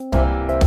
Música